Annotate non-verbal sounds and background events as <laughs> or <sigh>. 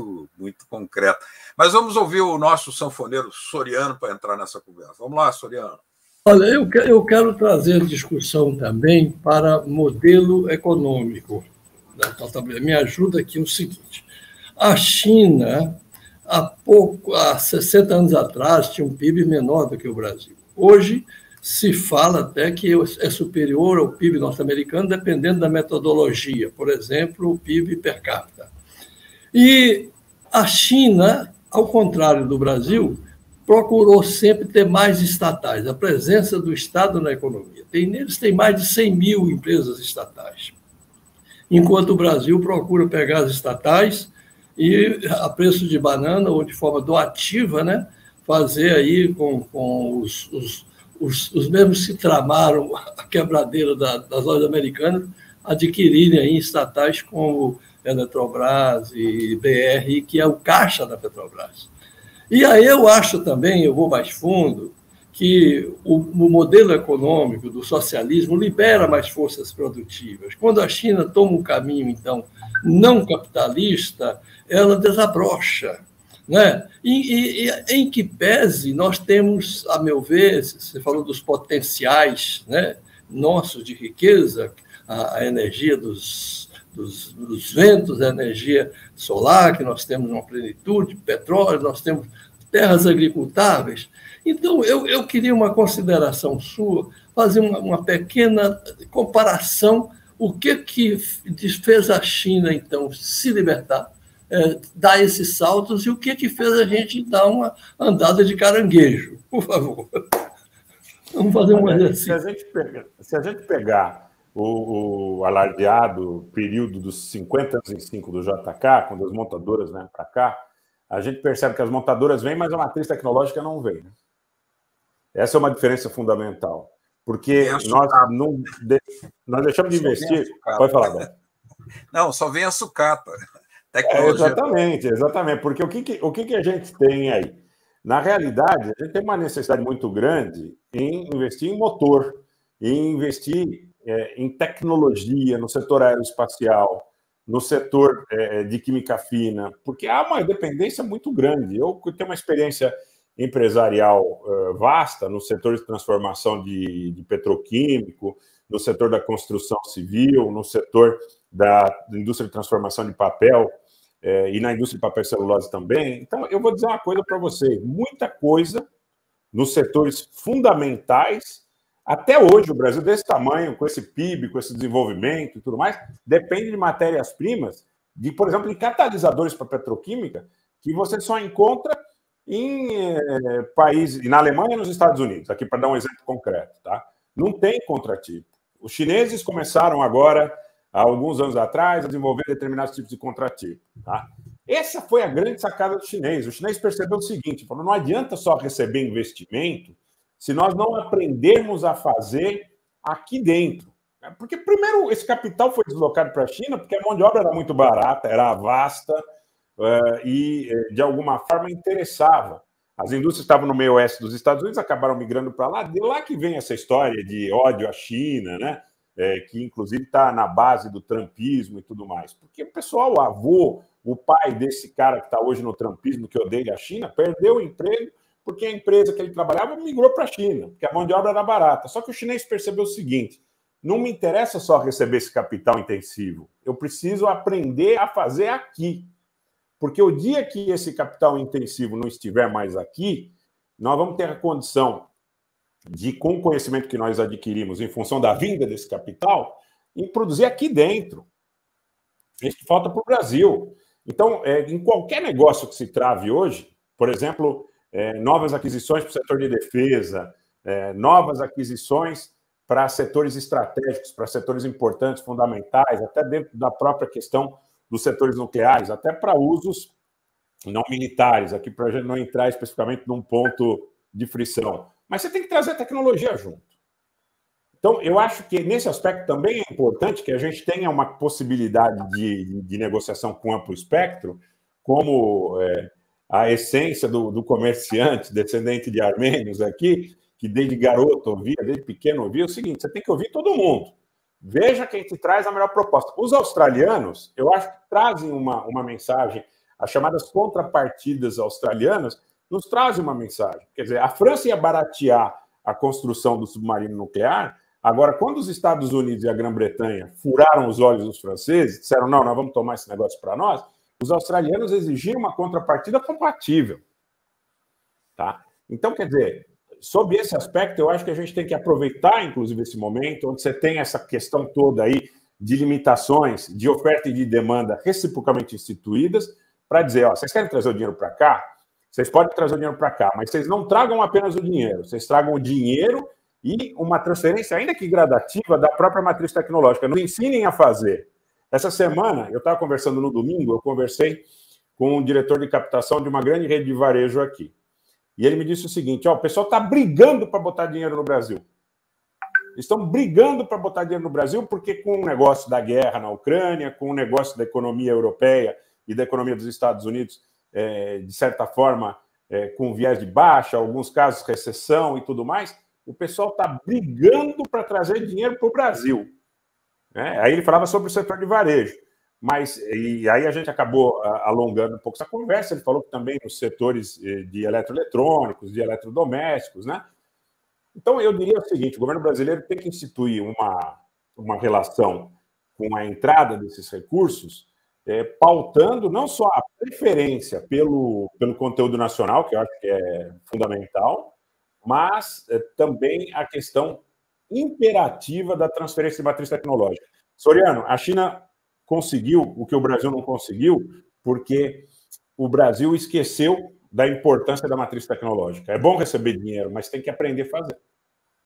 muito, muito. Mas vamos ouvir o nosso sanfoneiro Soriano para entrar nessa conversa. Vamos lá, Soriano. Olha, eu, eu quero trazer discussão também para modelo econômico da contabilidade. Me ajuda aqui o seguinte: a China, há pouco, há 60 anos atrás, tinha um PIB menor do que o Brasil. Hoje se fala até que é superior ao PIB norte-americano, dependendo da metodologia, por exemplo, o PIB per capita. E a China, ao contrário do Brasil, procurou sempre ter mais estatais, a presença do Estado na economia. Tem, neles tem mais de 100 mil empresas estatais, enquanto o Brasil procura pegar as estatais e, a preço de banana ou de forma doativa, né, fazer aí com, com os, os, os, os mesmos que tramaram a quebradeira da, das lojas americanas adquirirem aí estatais como Eletrobras e BR, que é o caixa da Petrobras. E aí eu acho também, eu vou mais fundo, que o, o, modelo econômico do socialismo libera mais forças produtivas. Quando a China toma um caminho, então, não capitalista, ela desabrocha. Né? E, e, em que pese nós temos, a meu ver, você falou dos potenciais né, nossos de riqueza, a, a energia dos, dos, dos, ventos, a energia solar, que nós temos uma plenitude, petróleo, nós temos terras agricultáveis. Então, eu, eu queria uma consideração sua, fazer uma, uma pequena comparação, o que, que fez a China, então, se libertar é, dar esses saltos e o que, que fez a gente dar uma andada de caranguejo, por favor. <laughs> Vamos fazer um exercício. Se a gente pegar, se a gente pegar o, o, alardeado período dos 50 anos em 5 do JK, quando as montadoras vêm para cá, a gente percebe que as montadoras vêm, mas a matriz tecnológica não vem. Né? Essa é uma diferença fundamental. Porque nós, não, nós deixamos de investir. Pode falar, Beto. <laughs> Não, só vem a sucata. É, exatamente, exatamente. Porque o que, que o que, que a gente tem aí? Na realidade, a gente tem uma necessidade muito grande em investir em motor, em investir é, em tecnologia no setor aeroespacial, no setor é, de química fina, porque há uma dependência muito grande. Eu tenho uma experiência empresarial uh, vasta no setor de transformação de, de petroquímico, no setor da construção civil, no setor da indústria de transformação de papel é, e na indústria de papel e celulose também. Então, eu vou dizer uma coisa para você: muita coisa nos setores fundamentais. Até hoje, o Brasil, desse tamanho, com esse PIB, com esse desenvolvimento e tudo mais, depende de matérias-primas, de, por exemplo, de catalisadores para petroquímica, que você só encontra em é, países, na Alemanha e nos Estados Unidos, aqui para dar um exemplo concreto, tá? Não tem contratipo. Os chineses começaram agora há alguns anos atrás, a desenvolver determinados tipos de contratipo. Tá? Essa foi a grande sacada do chinês. O chinês percebeu o seguinte: falou, não adianta só receber investimento se nós não aprendermos a fazer aqui dentro. Porque, primeiro, esse capital foi deslocado para a China porque a mão de obra era muito barata, era vasta uh, e, eh, de alguma forma, interessava. As indústrias estavam no meio oeste dos Estados Unidos, acabaram migrando para lá. De lá que vem essa história de ódio à China, né? é, que inclusive está na base do trumpismo e tudo mais. Porque o pessoal, o avô, o pai desse cara que está hoje no trumpismo, que odeia a China, perdeu o emprego porque a empresa que ele trabalhava migrou para a China, porque a mão de obra era barata. Só que o chinês percebeu o seguinte: não me interessa só receber esse capital intensivo, eu preciso aprender a fazer aqui. Porque o dia que esse capital intensivo não estiver mais aqui, nós vamos ter a condição de, com o conhecimento que nós adquirimos em função da vinda desse capital, em produzir aqui dentro. Isso falta para o Brasil. Então, é, em qualquer negócio que se trave hoje, por exemplo, é, novas aquisições para o setor de defesa, é, novas aquisições para setores estratégicos, para setores importantes, fundamentais, até dentro da própria questão dos setores nucleares, até para usos não militares, aqui para a gente não entrar especificamente num ponto de frição. Mas você tem que trazer tecnologia junto. Então, eu acho que nesse aspecto também é importante que a gente tenha uma possibilidade de, de negociação com amplo espectro, como é, a essência do, do, comerciante descendente de armênios aqui, que desde garoto ouvia, desde pequeno ouvia, é o seguinte: você tem que ouvir todo mundo. Veja quem te traz a melhor proposta. Os australianos, eu acho que trazem uma, uma mensagem as chamadas contrapartidas australianas, nos trazem uma mensagem. Quer dizer, a França ia baratear a construção do submarino nuclear. Agora, quando os Estados Unidos e a Grã-Bretanha furaram os olhos dos franceses, disseram: não, nós vamos tomar esse negócio para nós, os australianos exigiram uma contrapartida compatível. Tá? Então, quer dizer, sob esse aspecto, eu acho que a gente tem que aproveitar, inclusive, esse momento, onde você tem essa questão toda aí de limitações de oferta e de demanda reciprocamente instituídas, para dizer: ó, vocês querem trazer o dinheiro para cá? Vocês podem trazer o dinheiro para cá, mas vocês não tragam apenas o dinheiro, vocês tragam o dinheiro e uma transferência, ainda que gradativa, da própria matriz tecnológica. Nos ensinem a fazer. Essa semana, eu estava conversando no domingo, eu conversei com um diretor de captação de uma grande rede de varejo aqui. E ele me disse o seguinte: ó, o pessoal está brigando para botar dinheiro no Brasil. Estão brigando para botar dinheiro no Brasil porque, com o negócio da guerra na Ucrânia, com o negócio da economia europeia e da economia dos Estados Unidos é, de certa forma, é, com viés de baixa, alguns casos recessão e tudo mais, o pessoal está brigando para trazer dinheiro para o Brasil. Né? Aí ele falava sobre o setor de varejo. Mas, e aí a gente acabou alongando um pouco essa conversa. Ele falou que também nos setores eh, de eletroeletrônicos, de eletrodomésticos, né? Então, eu diria o seguinte: o governo brasileiro tem que instituir uma, uma relação com a entrada desses recursos é, pautando não só a preferência pelo, pelo conteúdo nacional, que eu acho que é fundamental, mas é, também a questão imperativa da transferência de matriz tecnológica. Soriano, a China conseguiu o que o Brasil não conseguiu, porque o Brasil esqueceu da importância da matriz tecnológica. É bom receber dinheiro, mas tem que aprender a fazer.